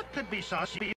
What could be saucy?